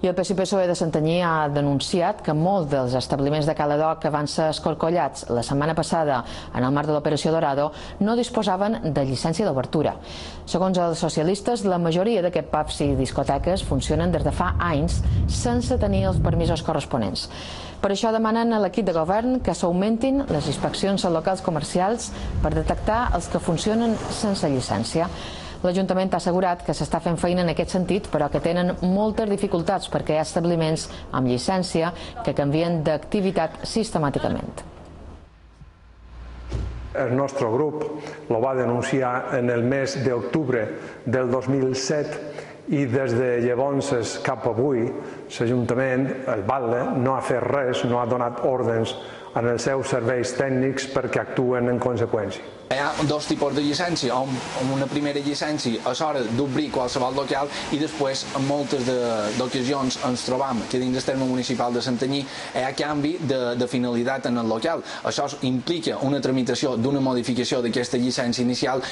I el PSPSOE de Santanyí ha denunciat que molts dels establiments de Calador que van ser escorcollats la setmana passada en el marc de l'operació Dorado no disposaven de llicència d'obertura. Segons els socialistes, la majoria d'aquests pubs i discoteques funcionen des de fa anys sense tenir els permisos corresponents. Per això demanen a l'equip de govern que s'augmentin les inspeccions a locals comercials per detectar els que funcionen sense llicència. L'Ajuntament ha assegurat que s'està fent feina en aquest sentit, però que tenen moltes dificultats perquè hi ha establiments amb llicència que canvien d'activitat sistemàticament. El nostre grup lo va denunciar en el mes d'octubre del 2007 i des de llavors cap avui l'Ajuntament, el Batlle, no ha fet res, no ha donat ordres en els seus serveis tècnics perquè actuen en conseqüència. Hi ha dos tipus de llicència, amb una primera llicència és hora d'obrir qualsevol local i després en moltes d'ocasions ens trobam que dins del terme municipal de Santanyí hi ha canvi de, de finalitat en el local. Això implica una tramitació d'una modificació d'aquesta llicència inicial